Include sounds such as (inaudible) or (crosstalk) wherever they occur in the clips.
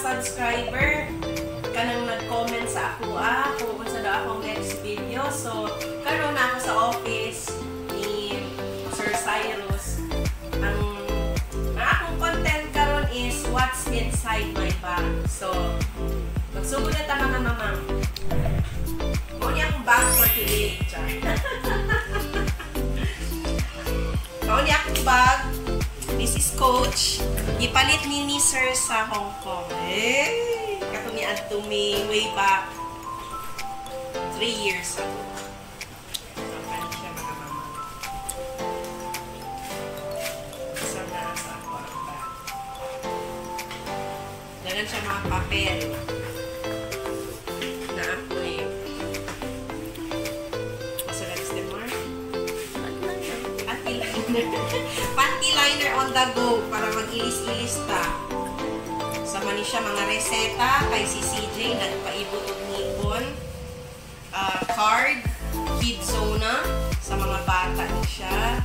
subscriber kanang nag-comment sa ako ah kung unsa daw akong next video. So, karon na ako sa office ni Sir Cyrus. Ang ang akong content karon is what's inside my bag. So, magsugod na ta mga mamang. Mo ni akong bag for today. Char. (laughs) Coach. Ipalit ni ni Sir sa Hong Kong. Eh, kato ni Adto way back 3 years ago. Dagan siya mga papel. Liner. (laughs) Panty liner on the go para mag-ilis-ilis ta. Sama ni mga reseta kay si CJ nagpaibot og ngipon. Ah, card, kid zona sa mga bata ni siya.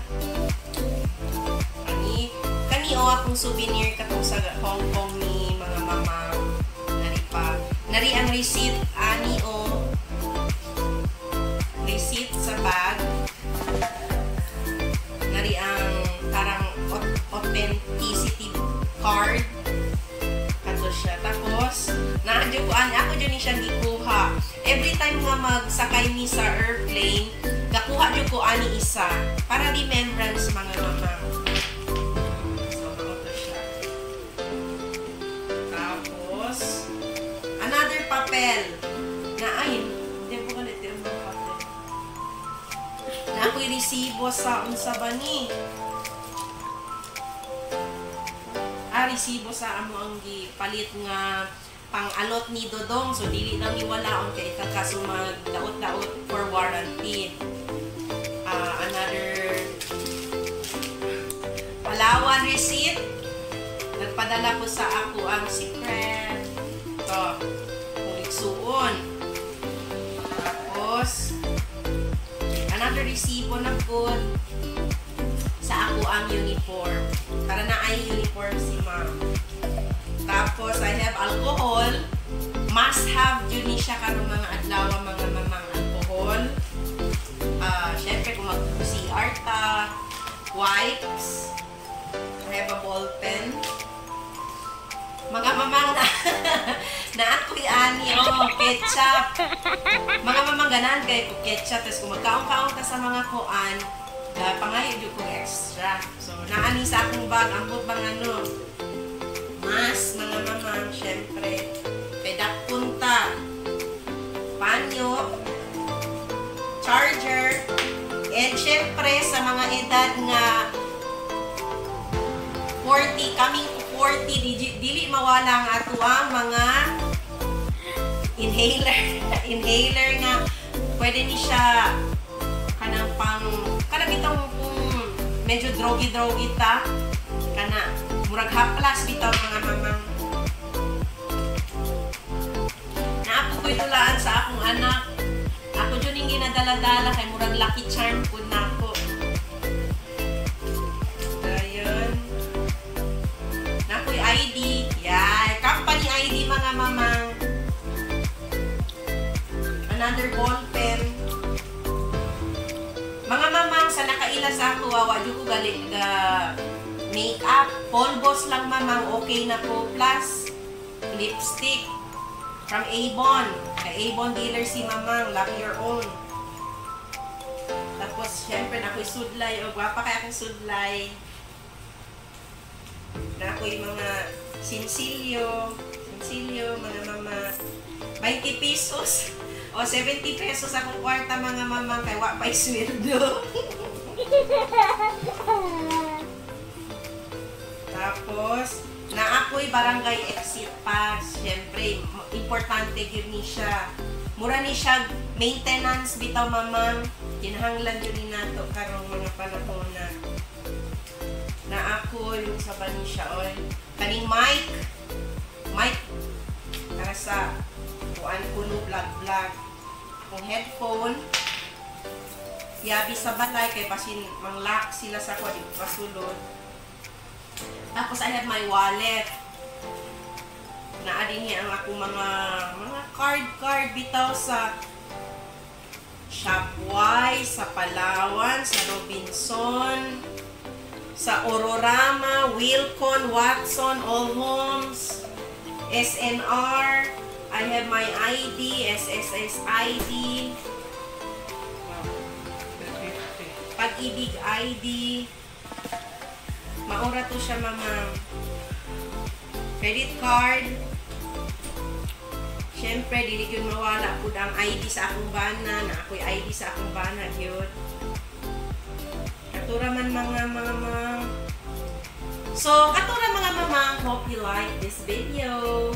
Kani, kani o akong souvenir katong sa Hong Kong ni mga mama. Nari pa. Nari ang receipt ani o card kato siya. Tapos naadyo ko ani ako dyan siya gikuha every time nga magsakay ni sa airplane gakuha dyo ko ani isa para remembrance mga mama. Tapos another papel. Na ay hindi ko galit yung papel na ako'y resibo sa unsa ba ni resibo sa amo ang gipalit nga pang-alot ni Dodong. So dili lang ni wala kay kakasumag daot-daot for warranty. Ah, another Palawan receipt. Nagpadala ko sa ako ang secret. To kung igsuon tapos another resibo na good sa ako ang uniform. Para na ay uniform si ma'am. Tapos, I have alcohol. Must have yun siya karong mga adlaw mga mamang alcohol. Ah, syempre kung mag-CR ta, wipes. I have a ball pen. Mga mamang (laughs) na, na ako'y ani, oh, ketchup. Mga mamang ganan kay ko ketchup. Tapos kung magkaong-kaong ta sa mga kuan, uh, pangayo yung kong extra. So, naani sa akong bag, ang bang ano, mas, mga mamang, syempre, pedak punta, panyo, charger, and syempre, sa mga edad nga 40, kaming 40, dili, dili mawala ang ato ang mga inhaler, (laughs) inhaler nga, pwede ni siya medyo drogi-drogi ta. Kana murag haplas bitaw mga mamang. Na ako ko'y tulaan sa akong anak. Ako dyan yung ginadala-dala kay murag lucky charm po na mamang sa ako, wawa di ko galing ga makeup. Polvos lang mamang, okay na po. Plus, lipstick from Avon. Kay Avon dealer si mamang, love your own. Tapos, syempre, na ako'y sudlay. O, gwapa kaya akong sudlay. Na ako'y mga sinsilyo. Sinsilyo, mga mama. 20 pesos. O, 70 pesos akong kwarta mga mamang kay wa pa'y sweldo. (laughs) Tapos, na ako'y barangay exit pass. Siyempre, importante yun ni siya. Mura ni siya maintenance bitaw mamang. Kinahanglan yun ni nato karong mga panahon na na ako yung sa ni siya oy. Kaning mic. Mic. Para sa kuan kuno vlog vlog kung headphone yabi sa balay kay basin manglock sila sa ko di masulod tapos I have my wallet. Naa din ang ako mga mga card card bitaw sa Shopwise, sa Palawan, sa Robinson, sa Ororama, Wilcon, Watson, All Homes, SNR. I have my ID, SSS ID, Pag-ibig ID. Maura to siya, mama. Credit card. Siyempre, dili yun mawala po ang ID sa akong bana, na ako'y ID sa akong bana, yun. Katura man mga mga So, katura mga mama, hope you like this video.